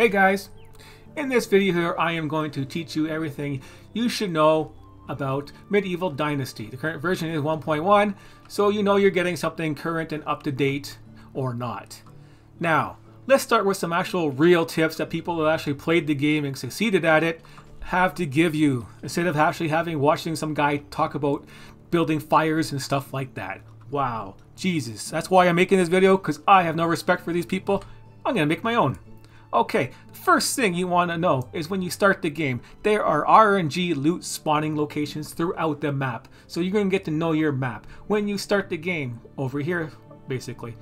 Hey guys, in this video here I am going to teach you everything you should know about Medieval Dynasty. The current version is 1.1, so you know you're getting something current and up to date or not. Now, let's start with some actual real tips that people who actually played the game and succeeded at it have to give you, instead of actually having watching some guy talk about building fires and stuff like that. Wow, Jesus. That's why I'm making this video, because I have no respect for these people. I'm to make my own. Okay, first thing you want to know is when you start the game, there are RNG loot spawning locations throughout the map. So you're going to get to know your map. When you start the game, over here basically,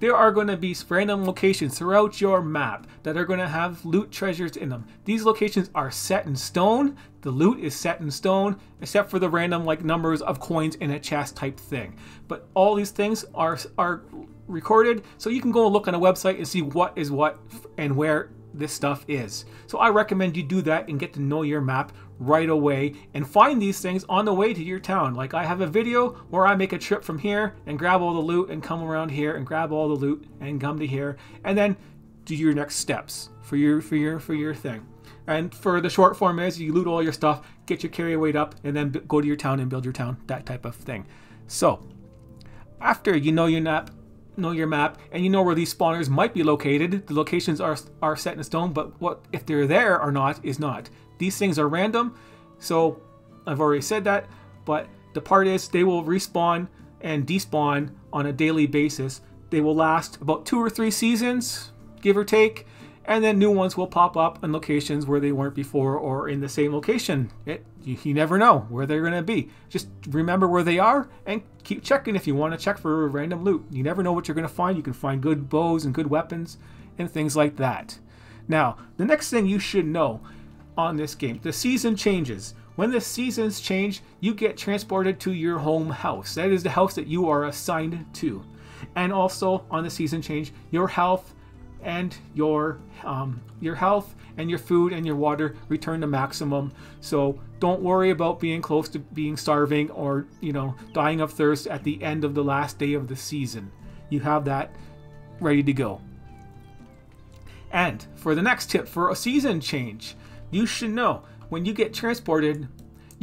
there are going to be random locations throughout your map that are going to have loot treasures in them. These locations are set in stone. The loot is set in stone, except for the random like numbers of coins in a chest type thing. But all these things are are recorded, so you can go and look on a website and see what is what and where this stuff is. So I recommend you do that and get to know your map right away and find these things on the way to your town. Like I have a video where I make a trip from here and grab all the loot and come around here and grab all the loot and come to here and then do your next steps for your for your for your thing. And for the short form is you loot all your stuff, get your carry weight up, and then go to your town and build your town, that type of thing. So, after you know your map, know your map and you know where these spawners might be located. The locations are are set in stone, but what if they're there or not is not. These things are random, so I've already said that. But the part is they will respawn and despawn on a daily basis. They will last about two or three seasons, give or take and then new ones will pop up in locations where they weren't before or in the same location. It, you, you never know where they're going to be. Just remember where they are and keep checking if you want to check for a random loot. You never know what you're going to find. You can find good bows and good weapons and things like that. Now, the next thing you should know on this game, the season changes. When the seasons change, you get transported to your home house. That is the house that you are assigned to. And also on the season change, your health and your um, your health and your food and your water return to maximum. So don't worry about being close to being starving or you know dying of thirst at the end of the last day of the season. You have that ready to go. And for the next tip for a season change, you should know when you get transported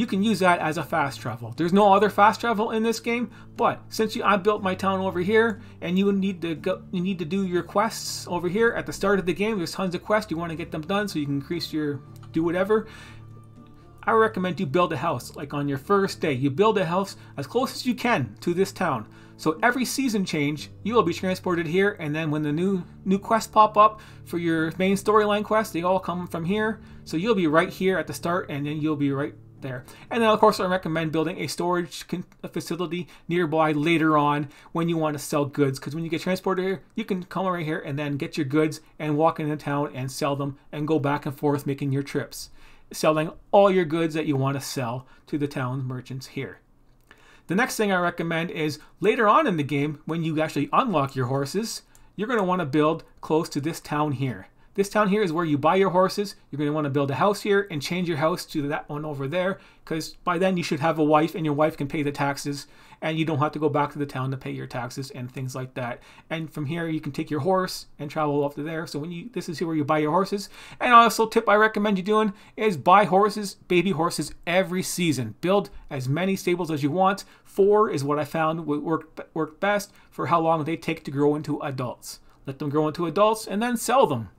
you can use that as a fast travel. There's no other fast travel in this game, but since you, I built my town over here, and you need to go, you need to do your quests over here at the start of the game. There's tons of quests. You want to get them done so you can increase your do whatever. I recommend you build a house like on your first day. You build a house as close as you can to this town. So every season change, you will be transported here, and then when the new new quests pop up for your main storyline quest, they all come from here. So you'll be right here at the start, and then you'll be right there. And then, of course, I recommend building a storage facility nearby later on when you want to sell goods. Because when you get transported here, you can come right here and then get your goods and walk into town and sell them and go back and forth making your trips. Selling all your goods that you want to sell to the town merchants here. The next thing I recommend is later on in the game, when you actually unlock your horses, you're going to want to build close to this town here. This town here is where you buy your horses. You're going to want to build a house here and change your house to that one over there because by then you should have a wife and your wife can pay the taxes and you don't have to go back to the town to pay your taxes and things like that. And from here you can take your horse and travel up to there. So when you this is where you buy your horses. And also tip I recommend you doing is buy horses, baby horses every season. Build as many stables as you want. Four is what I found would work work best for how long they take to grow into adults. Let them grow into adults and then sell them.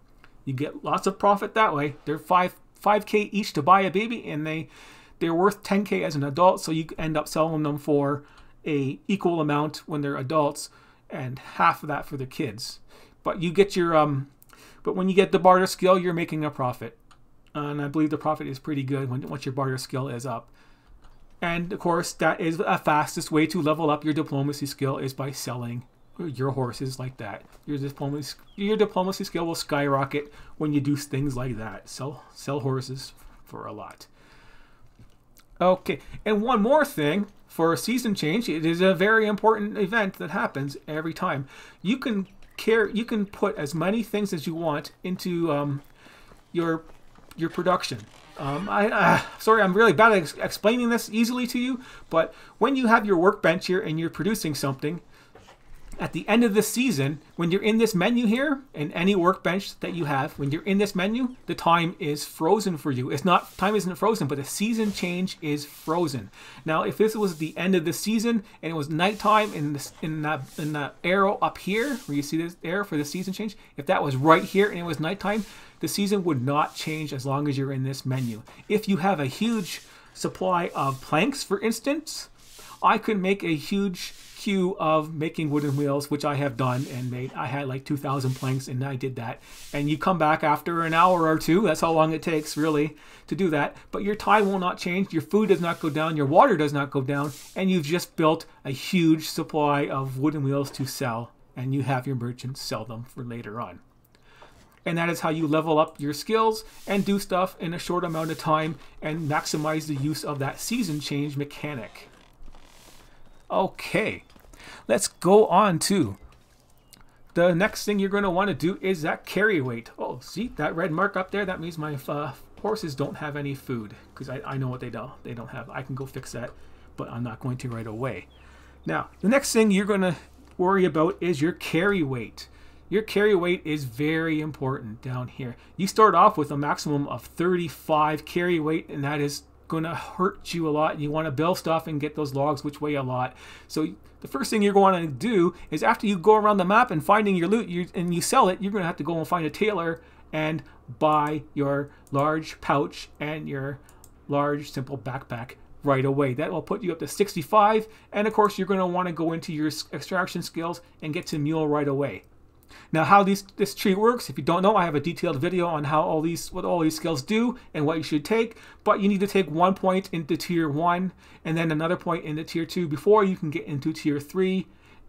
You get lots of profit that way. They're five five k each to buy a baby, and they they're worth 10k as an adult. So you end up selling them for a equal amount when they're adults, and half of that for the kids. But you get your um, but when you get the barter skill, you're making a profit, and I believe the profit is pretty good when once your barter skill is up. And of course, that is a fastest way to level up your diplomacy skill is by selling your horses like that. Your diplomacy, your diplomacy skill will skyrocket when you do things like that. Sell sell horses for a lot. Okay, and one more thing for a season change, it is a very important event that happens every time. You can care, you can put as many things as you want into um, your your production. Um, I uh, sorry, I'm really bad at ex explaining this easily to you, but when you have your workbench here and you're producing something, at the end of the season, when you're in this menu here, in any workbench that you have, when you're in this menu, the time is frozen for you. It's not, time isn't frozen, but the season change is frozen. Now, if this was the end of the season and it was nighttime in this, in that, in the arrow up here, where you see this arrow for the season change, if that was right here and it was nighttime, the season would not change as long as you're in this menu. If you have a huge supply of planks, for instance, I could make a huge of making wooden wheels, which I have done and made. I had like 2,000 planks and I did that. And you come back after an hour or two. That's how long it takes, really, to do that. But your time will not change. Your food does not go down. Your water does not go down. And you've just built a huge supply of wooden wheels to sell. And you have your merchants sell them for later on. And that is how you level up your skills and do stuff in a short amount of time and maximize the use of that season change mechanic. Okay, let's go on to the next thing you're going to want to do is that carry weight. Oh, see that red mark up there? That means my uh, horses don't have any food because I, I know what they don't. They don't have. I can go fix that, but I'm not going to right away. Now, the next thing you're going to worry about is your carry weight. Your carry weight is very important down here. You start off with a maximum of 35 carry weight, and that is going to hurt you a lot. You want to build stuff and get those logs, which weigh a lot. So the first thing you're going to do is after you go around the map and finding your loot you, and you sell it, you're going to have to go and find a tailor and buy your large pouch and your large simple backpack right away. That will put you up to 65. And of course, you're going to want to go into your extraction skills and get to mule right away. Now, how these, this tree works, if you don't know, I have a detailed video on how all these what all these skills do and what you should take. But you need to take one point into tier one and then another point into tier two before you can get into tier three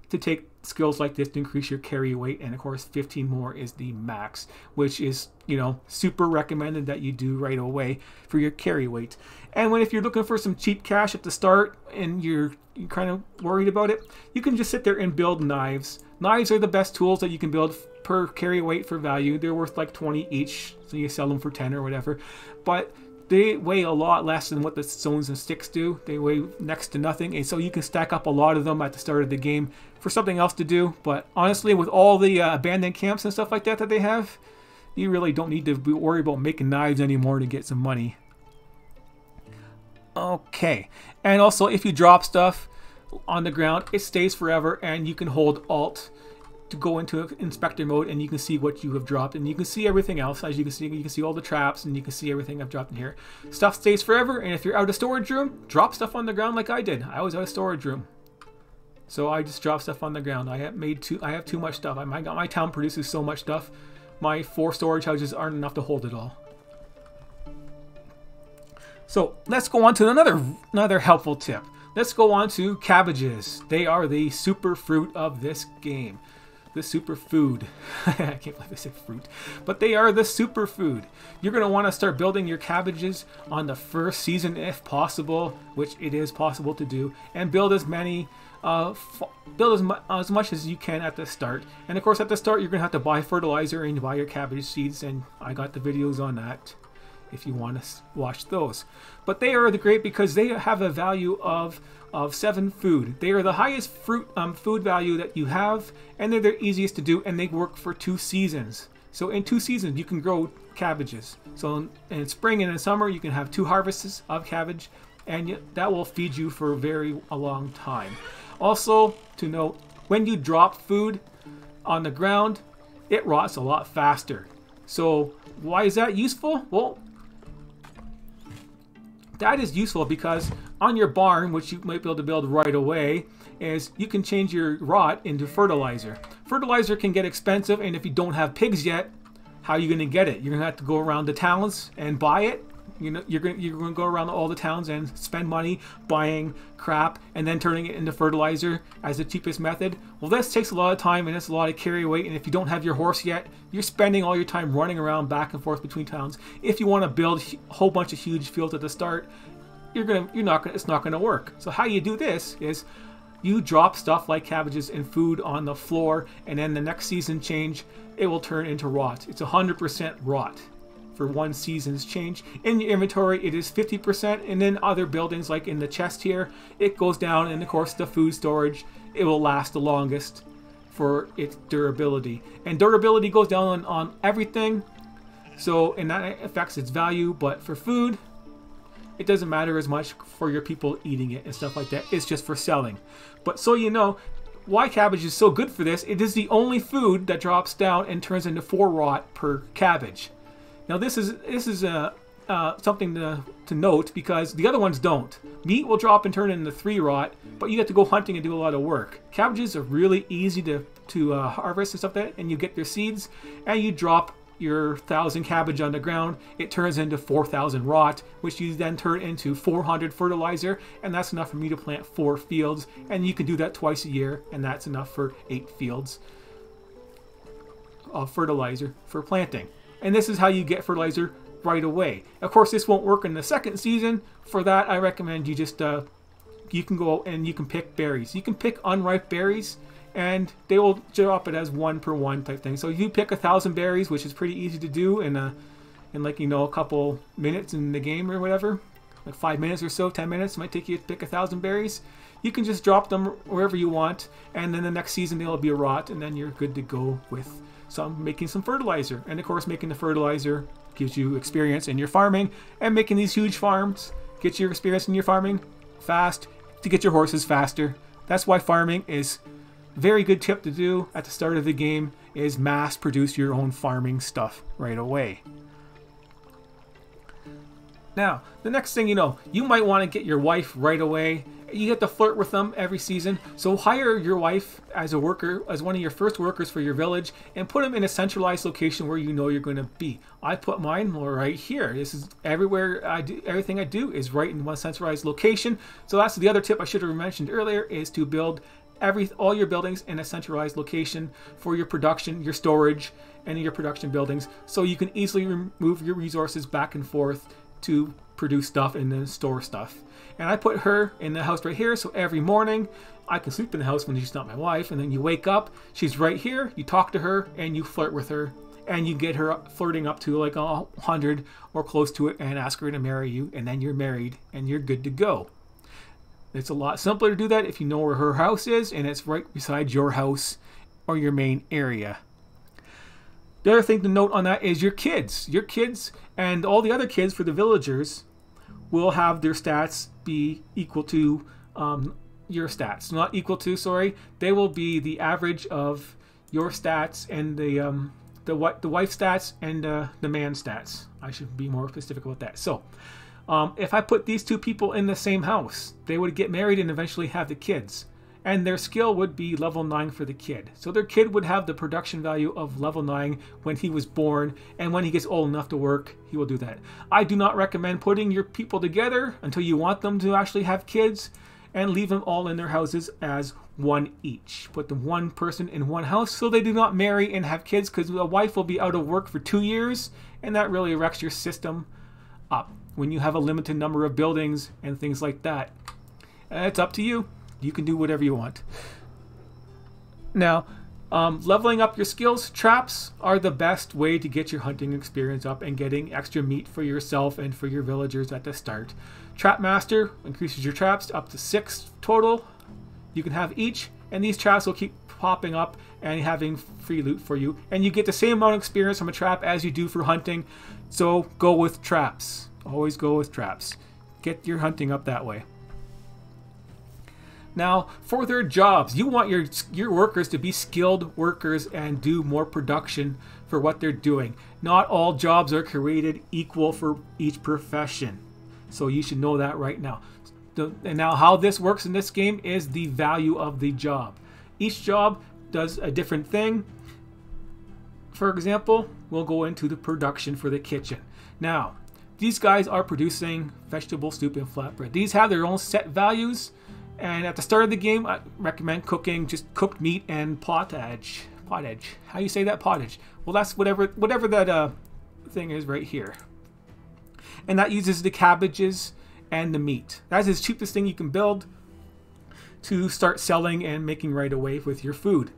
to take skills like this to increase your carry weight and of course 15 more is the max which is you know super recommended that you do right away for your carry weight. And when if you're looking for some cheap cash at the start and you're, you're kind of worried about it you can just sit there and build knives. Knives are the best tools that you can build per carry weight for value. They're worth like 20 each so you sell them for 10 or whatever. But they weigh a lot less than what the stones and sticks do. They weigh next to nothing, and so you can stack up a lot of them at the start of the game for something else to do. But honestly, with all the uh, abandoned camps and stuff like that that they have, you really don't need to worry about making knives anymore to get some money. Okay, and also if you drop stuff on the ground, it stays forever, and you can hold Alt to go into inspector mode and you can see what you have dropped and you can see everything else as you can see you can see all the traps and you can see everything I've dropped in here. Stuff stays forever and if you're out of storage room drop stuff on the ground like I did. I was out of storage room. So I just drop stuff on the ground. I have made too I have too much stuff. I my, my town produces so much stuff. My four storage houses aren't enough to hold it all. So let's go on to another another helpful tip. Let's go on to cabbages. They are the super fruit of this game the superfood. I can't believe I said fruit. But they are the superfood. You're going to want to start building your cabbages on the first season if possible, which it is possible to do, and build as many uh, build as, mu as much as you can at the start. And of course, at the start, you're going to have to buy fertilizer and buy your cabbage seeds, and I got the videos on that if you want to watch those. But they are the great because they have a value of of seven food. They are the highest fruit um, food value that you have, and they're the easiest to do, and they work for two seasons. So in two seasons, you can grow cabbages. So in spring and in summer, you can have two harvests of cabbage, and that will feed you for a very a long time. Also, to note, when you drop food on the ground, it rots a lot faster. So why is that useful? Well, that is useful because on your barn, which you might be able to build right away, is you can change your rot into fertilizer. Fertilizer can get expensive, and if you don't have pigs yet, how are you going to get it? You're going to have to go around the towns and buy it. You know, you're going you're to go around all the towns and spend money buying crap and then turning it into fertilizer as the cheapest method. Well, this takes a lot of time and it's a lot of carry weight. And if you don't have your horse yet, you're spending all your time running around back and forth between towns. If you want to build a whole bunch of huge fields at the start, you're gonna you're not gonna it's not gonna work. So how you do this is you drop stuff like cabbages and food on the floor, and then the next season change, it will turn into rot. It's 100% rot for one season's change. In your inventory, it is 50%, and then other buildings, like in the chest here, it goes down, and of course, the food storage, it will last the longest. for its durability. And durability goes down on, on everything, so and that affects its value. But for food, it doesn't matter as much for your people eating it and stuff like that. It's just for selling. But so you know, why cabbage is so good for this, it is the only food that drops down and turns into 4 rot per cabbage. Now this is this is a uh, something to, to note because the other ones don't. Meat will drop and turn into 3 rot, but you have to go hunting and do a lot of work. Cabbages are really easy to, to uh, harvest and stuff like that, and you get their seeds, and you drop your 1000 cabbage on the ground, it turns into 4000 rot, which you then turn into 400 fertilizer, and that's enough for me to plant four fields, and you can do that twice a year, and that's enough for eight fields of fertilizer for planting. And this is how you get fertilizer right away. Of course, this won't work in the second season. For that, I recommend you just, uh, you can go and you can pick berries. You can pick unripe berries and they will drop it as one per one type thing. So you pick a thousand berries, which is pretty easy to do in a, in like, you know, a couple minutes in the game or whatever, like five minutes or so, 10 minutes might take you to pick a thousand berries. You can just drop them wherever you want, and then the next season they'll be a rot, and then you're good to go with some making some fertilizer. And of course, making the fertilizer gives you experience in your farming, and making these huge farms gets you experience in your farming fast to get your horses faster. That's why farming is very good tip to do at the start of the game is mass produce your own farming stuff right away. Now, the next thing you know, you might want to get your wife right away. You get to flirt with them every season. So hire your wife as a worker, as one of your first workers for your village, and put them in a centralized location where you know you're going to be. I put mine right here. This is everywhere I do. Everything I do is right in one centralized location. So that's the other tip I should have mentioned earlier: is to build every all your buildings in a centralized location for your production, your storage, and your production buildings, so you can easily move your resources back and forth to produce stuff and then store stuff. And I put her in the house right here, so every morning I can sleep in the house when she's not my wife, and then you wake up, she's right here, you talk to her, and you flirt with her, and you get her flirting up to like a hundred or close to it, and ask her to marry you, and then you're married, and you're good to go. It's a lot simpler to do that if you know where her house is and it's right beside your house or your main area. The other thing to note on that is your kids. Your kids and all the other kids for the villagers will have their stats be equal to um, your stats. Not equal to, sorry. They will be the average of your stats and the um, the the wife stats and uh, the man stats. I should be more specific about that. So, um, if I put these two people in the same house, they would get married and eventually have the kids. And their skill would be level 9 for the kid. So their kid would have the production value of level 9 when he was born, and when he gets old enough to work, he will do that. I do not recommend putting your people together until you want them to actually have kids, and leave them all in their houses as one each. Put the one person in one house so they do not marry and have kids because a wife will be out of work for two years, and that really wrecks your system up when you have a limited number of buildings and things like that. It's up to you. You can do whatever you want. Now, um, leveling up your skills, traps are the best way to get your hunting experience up and getting extra meat for yourself and for your villagers at the start. Trap Master increases your traps up to six total. You can have each, and these traps will keep popping up and having free loot for you. And you get the same amount of experience from a trap as you do for hunting, so go with traps. Always go with traps. Get your hunting up that way. Now, for their jobs, you want your your workers to be skilled workers and do more production for what they're doing. Not all jobs are created equal for each profession. So you should know that right now. And now how this works in this game is the value of the job. Each job does a different thing. For example, we'll go into the production for the kitchen. Now, these guys are producing vegetable soup and flatbread. These have their own set values, and at the start of the game, I recommend cooking just cooked meat and pottage. Pottage. How you say that? Pottage. Well, that's whatever whatever that uh, thing is right here. And that uses the cabbages and the meat. That's the cheapest thing you can build to start selling and making right away with your food.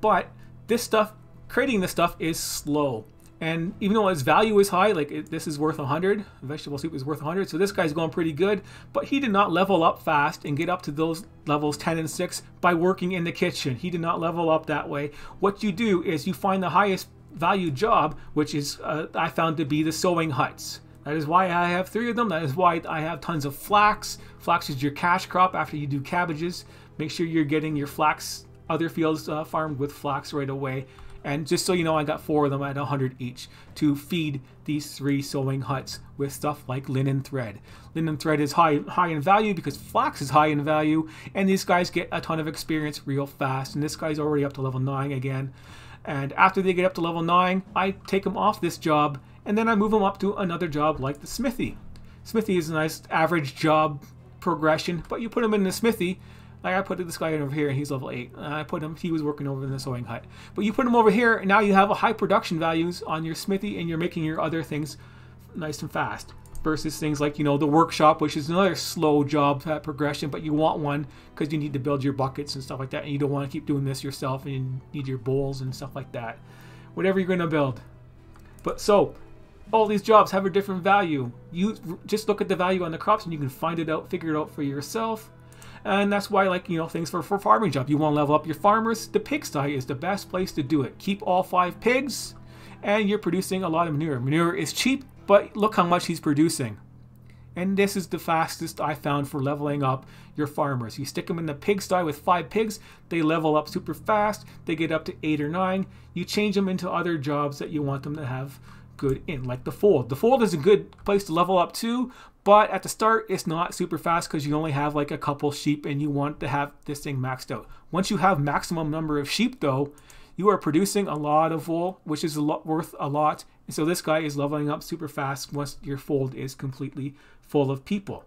But this stuff, creating this stuff is slow And even though its value is high, like it, this is worth 100, vegetable soup is worth 100, so this guy's going pretty good. But he did not level up fast and get up to those levels 10 and 6 by working in the kitchen. He did not level up that way. What you do is you find the highest value job, which is uh, I found to be the sewing huts. That is why I have three of them. That is why I have tons of flax. Flax is your cash crop after you do cabbages. Make sure you're getting your flax, other fields uh, farmed with flax right away. And just so you know, I got four of them at 100 each to feed these three sewing huts with stuff like linen thread. Linen thread is high high in value because flax is high in value, and these guys get a ton of experience real fast. And this guy's already up to level 9 again. And after they get up to level 9, I take them off this job, and then I move them up to another job like the smithy. Smithy is a nice average job progression, but you put them in the smithy, like I put this guy over here and he's level 8. I put him, he was working over in the sewing hut. But you put him over here and now you have a high production values on your smithy and you're making your other things nice and fast. Versus things like, you know, the workshop, which is another slow job progression, but you want one because you need to build your buckets and stuff like that. And you don't want to keep doing this yourself and you need your bowls and stuff like that. Whatever you're going to build. But so, all these jobs have a different value. You just look at the value on the crops and you can find it out, figure it out for yourself and that's why like you know things for for farming job. You want to level up your farmers. The pigsty is the best place to do it. Keep all five pigs and you're producing a lot of manure. Manure is cheap but look how much he's producing. And this is the fastest I found for leveling up your farmers. You stick them in the pigsty with five pigs, they level up super fast, they get up to eight or nine. You change them into other jobs that you want them to have good in, like the fold. The fold is a good place to level up too, but at the start, it's not super fast because you only have like a couple sheep and you want to have this thing maxed out. Once you have maximum number of sheep though, you are producing a lot of wool, which is a lot worth a lot. And so this guy is leveling up super fast once your fold is completely full of people.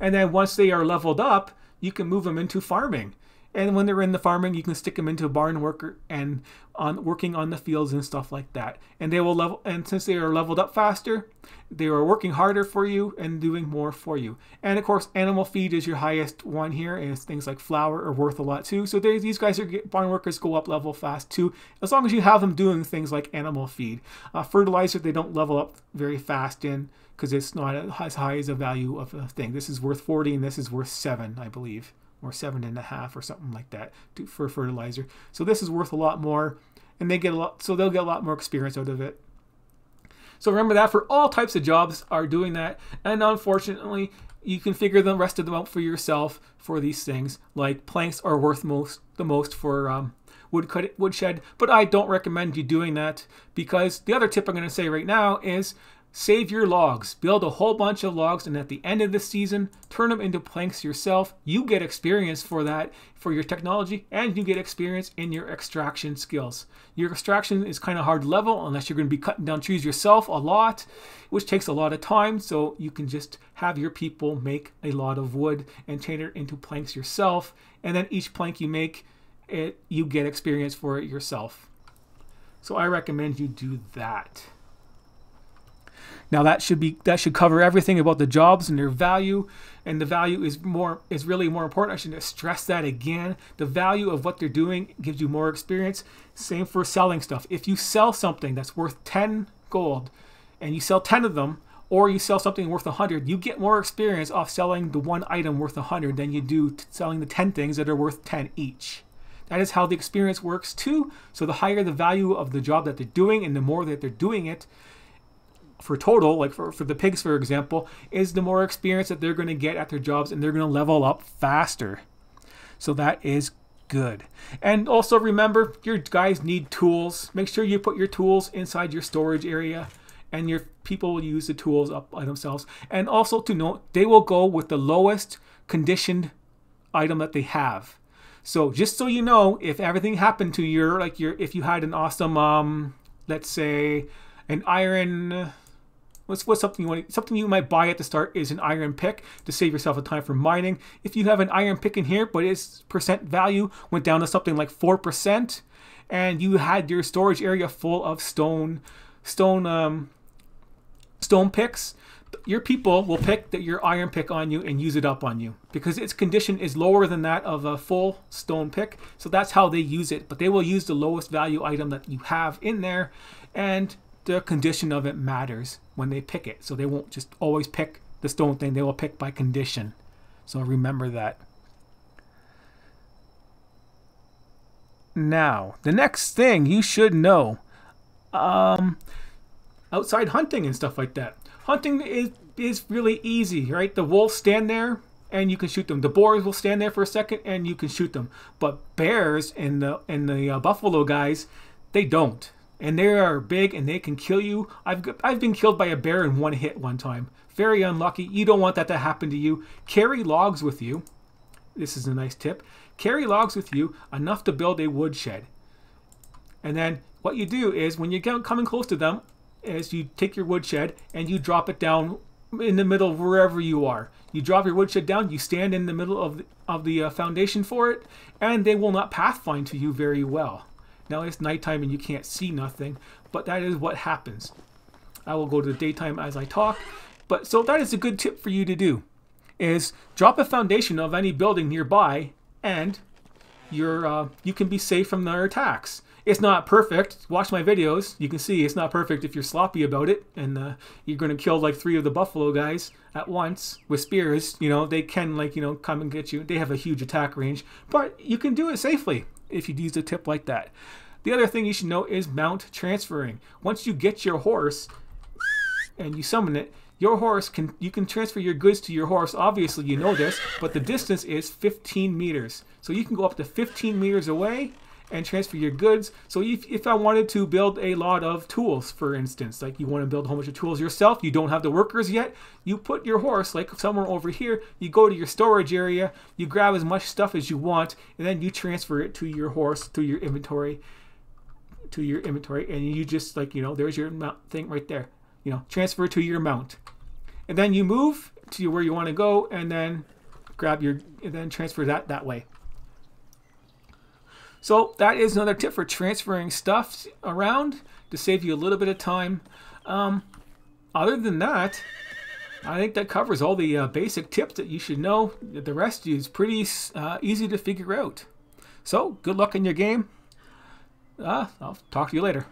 And then once they are leveled up, you can move them into farming. And when they're in the farming, you can stick them into a barn worker and on working on the fields and stuff like that. And they will level. And since they are leveled up faster, they are working harder for you and doing more for you. And of course, animal feed is your highest one here, and things like flour are worth a lot too. So these guys are barn workers go up level fast too, as long as you have them doing things like animal feed. Uh, fertilizer they don't level up very fast in because it's not as high as a value of a thing. This is worth 40 and this is worth 7, I believe or seven and a half or something like that to, for fertilizer. So this is worth a lot more, and they get a lot. So they'll get a lot more experience out of it. So remember that for all types of jobs are doing that, and unfortunately, you can figure the rest of them out for yourself for these things. Like planks are worth most the most for um, wood cut, woodshed, but I don't recommend you doing that because the other tip I'm going to say right now is Save your logs. Build a whole bunch of logs, and at the end of the season, turn them into planks yourself. You get experience for that, for your technology, and you get experience in your extraction skills. Your extraction is kind of hard level unless you're going to be cutting down trees yourself a lot, which takes a lot of time. So you can just have your people make a lot of wood and turn it into planks yourself. And then each plank you make, it you get experience for it yourself. So I recommend you do that. Now that should be that should cover everything about the jobs and their value. And the value is more is really more important. I should stress that again. The value of what they're doing gives you more experience. Same for selling stuff. If you sell something that's worth 10 gold and you sell 10 of them, or you sell something worth 100, you get more experience off selling the one item worth 100 than you do selling the 10 things that are worth 10 each. That is how the experience works too. So the higher the value of the job that they're doing and the more that they're doing it, for total, like for, for the pigs, for example, is the more experience that they're going to get at their jobs and they're going to level up faster. So that is good. And also remember, your guys need tools. Make sure you put your tools inside your storage area and your people will use the tools up by themselves. And also to note, they will go with the lowest conditioned item that they have. So just so you know, if everything happened to your, like your, if you had an awesome, um, let's say an iron, What's, what's something you want? Something you might buy at the start is an iron pick to save yourself a time for mining. If you have an iron pick in here, but its percent value went down to something like four percent, and you had your storage area full of stone, stone, um, stone picks, your people will pick that your iron pick on you and use it up on you because its condition is lower than that of a full stone pick. So that's how they use it. But they will use the lowest value item that you have in there and the condition of it matters when they pick it. So they won't just always pick the stone thing. They will pick by condition. So remember that. Now, the next thing you should know, um, outside hunting and stuff like that. Hunting is is really easy, right? The wolves stand there and you can shoot them. The boars will stand there for a second and you can shoot them. But bears and the and the uh, buffalo guys, they don't. And they are big and they can kill you. I've I've been killed by a bear in one hit one time. Very unlucky. You don't want that to happen to you. Carry logs with you. This is a nice tip. Carry logs with you enough to build a woodshed. And then what you do is when you're coming close to them, is you take your woodshed and you drop it down in the middle wherever you are. You drop your woodshed down, you stand in the middle of the, of the uh, foundation for it, and they will not pathfind to you very well. Now it's nighttime and you can't see nothing, but that is what happens. I will go to the daytime as I talk, but so that is a good tip for you to do, is drop a foundation of any building nearby and you're, uh, you can be safe from their attacks. It's not perfect. Watch my videos. You can see it's not perfect if you're sloppy about it, and uh, you're going to kill like three of the buffalo guys at once with spears. You know, they can like you know come and get you. They have a huge attack range, but you can do it safely if you use a tip like that. The other thing you should know is mount transferring. Once you get your horse and you summon it, your horse can you can transfer your goods to your horse. Obviously, you know this, but the distance is 15 meters. So you can go up to 15 meters away and transfer your goods. So if, if I wanted to build a lot of tools, for instance, like you want to build a whole bunch of tools yourself, you don't have the workers yet, you put your horse like somewhere over here, you go to your storage area, you grab as much stuff as you want, and then you transfer it to your horse, to your inventory, to your inventory, and you just like, you know, there's your mount thing right there. You know, transfer to your mount. And then you move to where you want to go and then grab your, and then transfer that that way. So that is another tip for transferring stuff around to save you a little bit of time. Um, other than that, I think that covers all the uh, basic tips that you should know. The rest is pretty uh, easy to figure out. So good luck in your game. Uh, I'll talk to you later.